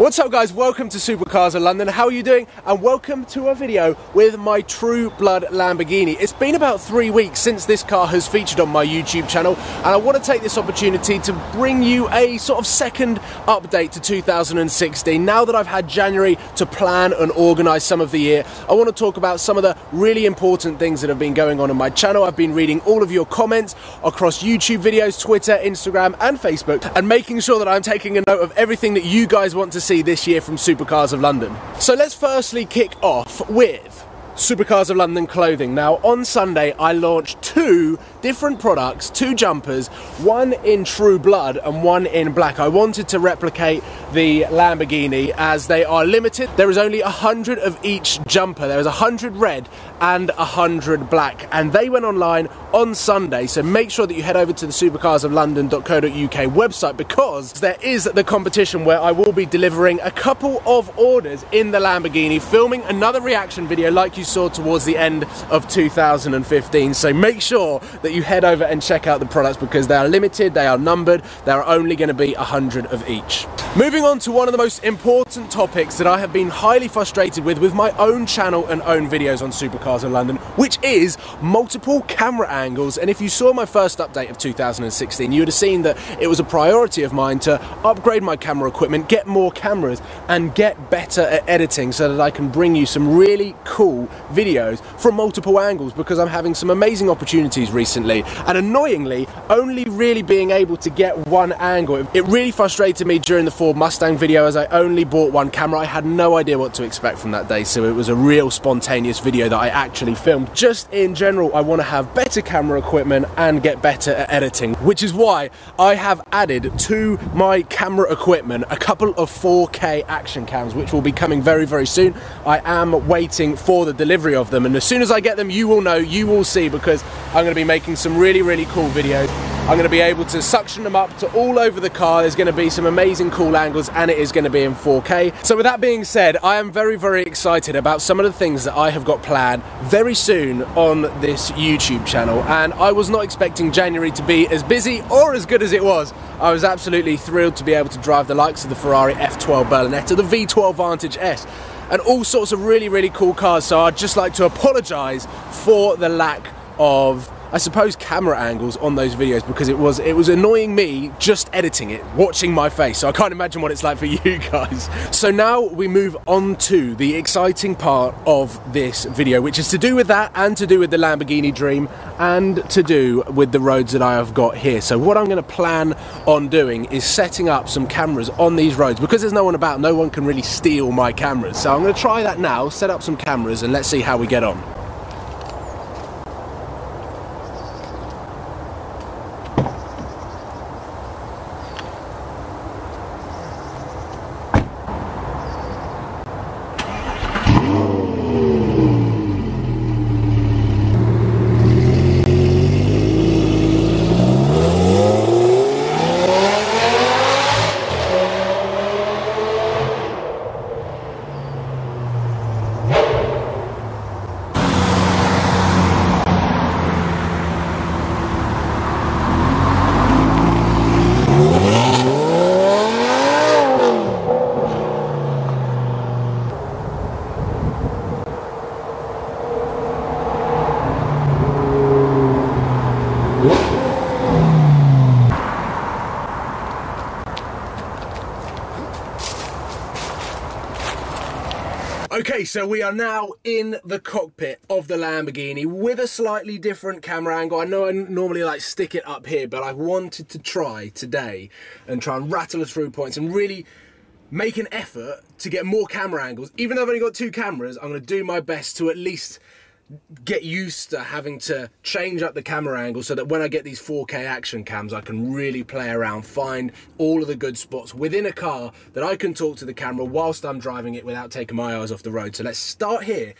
What's up guys, welcome to Supercars of London, how are you doing? And welcome to a video with my True Blood Lamborghini. It's been about three weeks since this car has featured on my YouTube channel and I want to take this opportunity to bring you a sort of second update to 2016. Now that I've had January to plan and organise some of the year, I want to talk about some of the really important things that have been going on in my channel. I've been reading all of your comments across YouTube videos, Twitter, Instagram and Facebook and making sure that I'm taking a note of everything that you guys want to see see this year from Supercars of London. So let's firstly kick off with Supercars of London clothing. Now, on Sunday, I launched two different products, two jumpers, one in true blood and one in black. I wanted to replicate the Lamborghini as they are limited. There is only a hundred of each jumper. There is a hundred red and a hundred black, and they went online on Sunday. So make sure that you head over to the supercarsoflondon.co.uk website because there is the competition where I will be delivering a couple of orders in the Lamborghini, filming another reaction video like you saw towards the end of 2015. So make sure that you head over and check out the products because they are limited, they are numbered, there are only going to be a hundred of each. Moving on to one of the most important topics that I have been highly frustrated with with my own channel and own videos on Supercars in London, which is multiple camera angles. And if you saw my first update of 2016, you would have seen that it was a priority of mine to upgrade my camera equipment, get more cameras, and get better at editing so that I can bring you some really cool videos from multiple angles because I'm having some amazing opportunities recently. And annoyingly, only really being able to get one angle. It really frustrated me during the Ford Mustang video as I only bought one camera. I had no idea what to expect from that day, so it was a real spontaneous video that I actually filmed. Just in general, I want to have better camera equipment and get better at editing, which is why I have added to my camera equipment a couple of 4K action cams, which will be coming very, very soon. I am waiting for the delivery of them, and as soon as I get them, you will know, you will see, because I'm going to be making some really, really cool videos. I'm going to be able to suction them up to all over the car. There's going to be some amazing cool angles and it is going to be in 4K. So with that being said, I am very, very excited about some of the things that I have got planned very soon on this YouTube channel. And I was not expecting January to be as busy or as good as it was. I was absolutely thrilled to be able to drive the likes of the Ferrari F12 Berlinetta, the V12 Vantage S, and all sorts of really, really cool cars. So I'd just like to apologise for the lack of I suppose camera angles on those videos because it was it was annoying me just editing it, watching my face. So I can't imagine what it's like for you guys. So now we move on to the exciting part of this video, which is to do with that and to do with the Lamborghini dream and to do with the roads that I have got here. So what I'm going to plan on doing is setting up some cameras on these roads because there's no one about, no one can really steal my cameras. So I'm going to try that now, set up some cameras and let's see how we get on. Okay, so we are now in the cockpit of the Lamborghini with a slightly different camera angle. I know I normally like stick it up here, but I wanted to try today and try and rattle us through points and really make an effort to get more camera angles. Even though I've only got two cameras, I'm gonna do my best to at least get used to having to change up the camera angle so that when I get these 4K action cams, I can really play around, find all of the good spots within a car that I can talk to the camera whilst I'm driving it without taking my eyes off the road. So let's start here.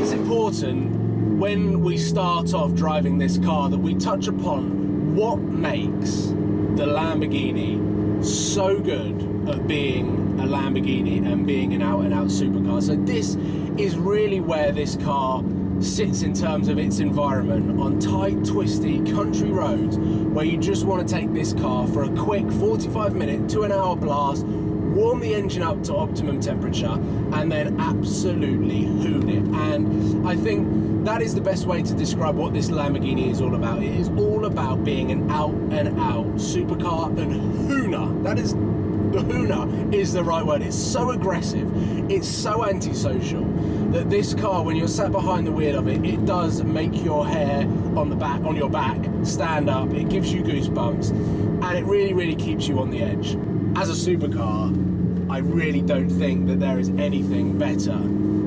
It's important when we start off driving this car that we touch upon what makes the Lamborghini so good at being a Lamborghini and being an out and out supercar. So this is really where this car sits in terms of its environment on tight, twisty country roads where you just want to take this car for a quick 45 minute to an hour blast, warm the engine up to optimum temperature, and then absolutely hoon it. And I think that is the best way to describe what this Lamborghini is all about. It is all about being an out and out supercar and hooner. That is the hooner is the right word. It's so aggressive, it's so antisocial that this car, when you're sat behind the wheel of it, it does make your hair on the back, on your back, stand up. It gives you goosebumps, and it really, really keeps you on the edge. As a supercar, I really don't think that there is anything better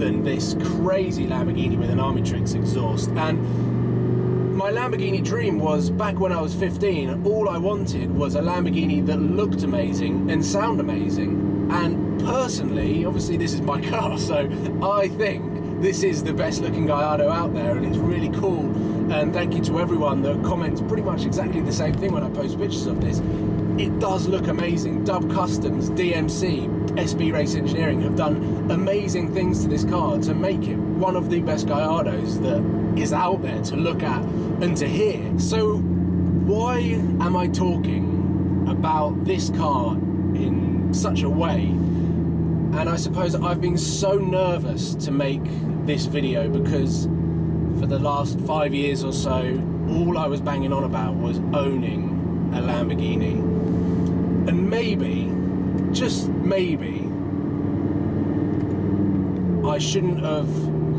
than this crazy Lamborghini with an Armytrix exhaust. And my Lamborghini dream was back when I was 15, all I wanted was a Lamborghini that looked amazing and sound amazing. And personally, obviously this is my car, so I think this is the best looking Gallardo out there and it's really cool. And thank you to everyone that comments pretty much exactly the same thing when I post pictures of this. It does look amazing. Dub Customs, DMC, SB Race Engineering have done amazing things to this car to make it one of the best Gallardos that is out there to look at and to hear. So why am I talking about this car in such a way and I suppose I've been so nervous to make this video because for the last five years or so, all I was banging on about was owning a Lamborghini. And maybe, just maybe, I shouldn't have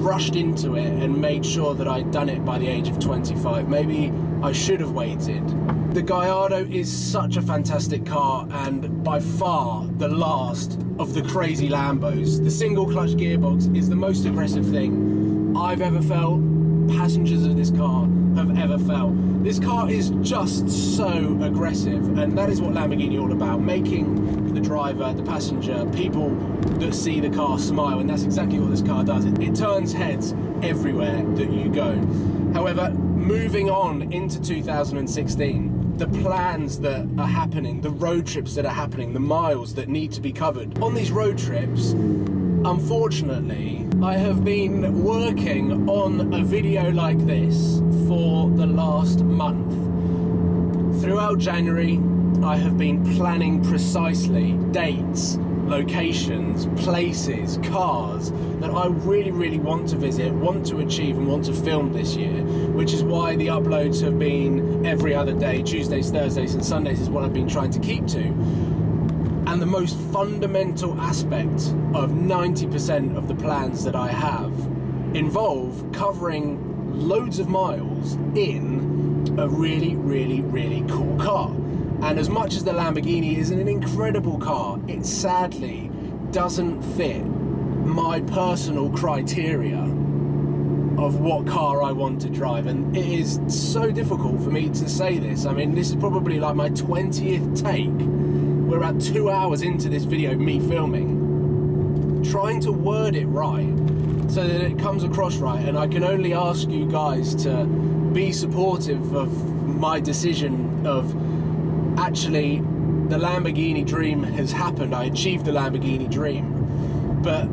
rushed into it and made sure that I'd done it by the age of 25. Maybe I should have waited. The Gallardo is such a fantastic car and by far the last of the crazy Lambos. The single clutch gearbox is the most aggressive thing I've ever felt, passengers of this car have ever felt. This car is just so aggressive and that is what Lamborghini all about, making the driver, the passenger, people that see the car smile and that's exactly what this car does. It, it turns heads everywhere that you go. However, moving on into 2016, the plans that are happening, the road trips that are happening, the miles that need to be covered. On these road trips, unfortunately, I have been working on a video like this for the last month. Throughout January, I have been planning precisely dates, locations, places, cars that I really, really want to visit, want to achieve, and want to film this year, which is why the uploads have been every other day. Tuesdays, Thursdays, and Sundays is what I've been trying to keep to. And the most fundamental aspect of 90% of the plans that I have involve covering loads of miles in a really, really, really cool car. And as much as the Lamborghini is an incredible car, it sadly doesn't fit my personal criteria of what car I want to drive. And it is so difficult for me to say this. I mean, this is probably like my 20th take. We're about two hours into this video, me filming, trying to word it right so that it comes across right. And I can only ask you guys to be supportive of my decision of actually the Lamborghini dream has happened. I achieved the Lamborghini dream, but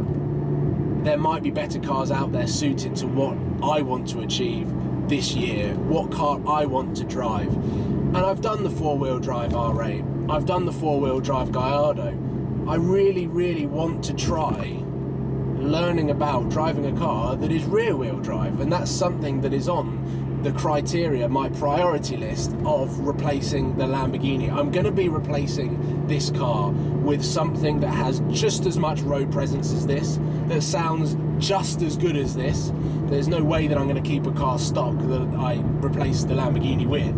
there might be better cars out there suited to what I want to achieve this year, what car I want to drive. And I've done the four-wheel drive R8. I've done the four-wheel drive Gallardo. I really, really want to try learning about driving a car that is rear-wheel drive, and that's something that is on the criteria, my priority list of replacing the Lamborghini. I'm going to be replacing this car with something that has just as much road presence as this, that sounds just as good as this. There's no way that I'm going to keep a car stock that I replace the Lamborghini with.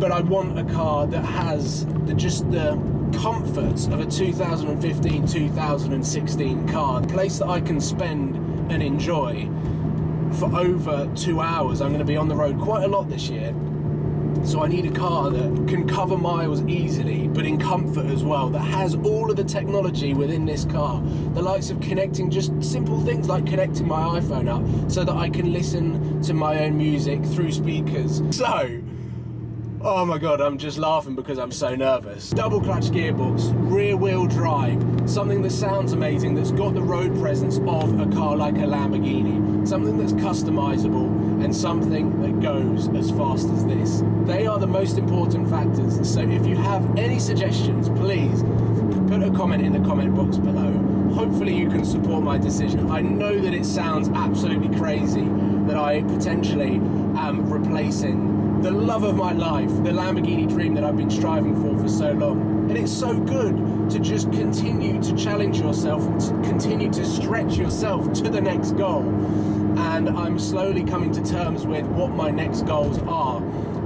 But I want a car that has the, just the comforts of a 2015 2016 car, a place that I can spend and enjoy for over two hours. I'm going to be on the road quite a lot this year. So I need a car that can cover miles easily, but in comfort as well, that has all of the technology within this car. The likes of connecting just simple things like connecting my iPhone up so that I can listen to my own music through speakers. So, Oh my god, I'm just laughing because I'm so nervous. Double clutch gearbox, rear wheel drive, something that sounds amazing, that's got the road presence of a car like a Lamborghini, something that's customizable, and something that goes as fast as this. They are the most important factors, so if you have any suggestions, please put a comment in the comment box below. Hopefully you can support my decision. I know that it sounds absolutely crazy that I potentially am replacing the love of my life, the Lamborghini dream that I've been striving for for so long. And it's so good to just continue to challenge yourself and to continue to stretch yourself to the next goal. And I'm slowly coming to terms with what my next goals are.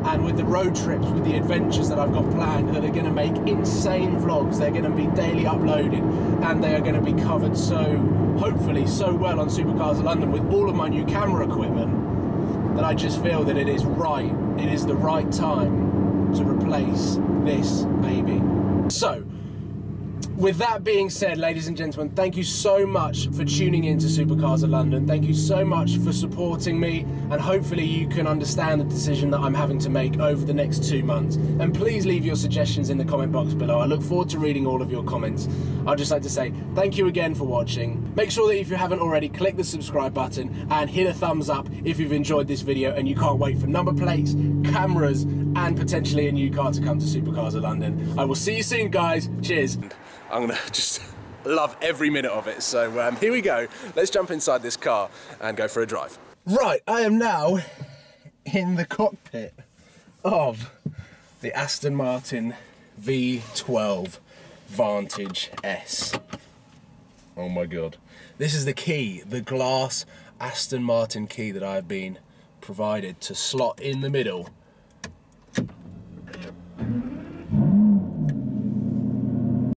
And with the road trips, with the adventures that I've got planned, that are going to make insane vlogs, they're going to be daily uploaded, and they are going to be covered so, hopefully, so well on Supercars of London with all of my new camera equipment that I just feel that it is right, it is the right time to replace this baby. So, with that being said, ladies and gentlemen, thank you so much for tuning in to Supercars of London. Thank you so much for supporting me, and hopefully, you can understand the decision that I'm having to make over the next two months. And please leave your suggestions in the comment box below. I look forward to reading all of your comments. I'd just like to say thank you again for watching. Make sure that if you haven't already, click the subscribe button and hit a thumbs up if you've enjoyed this video and you can't wait for number plates, cameras, and potentially a new car to come to Supercars of London. I will see you soon, guys. Cheers. I'm gonna just love every minute of it. So um, here we go. Let's jump inside this car and go for a drive. Right, I am now in the cockpit of the Aston Martin V12 Vantage S. Oh my god. This is the key, the glass Aston Martin key that I've been provided to slot in the middle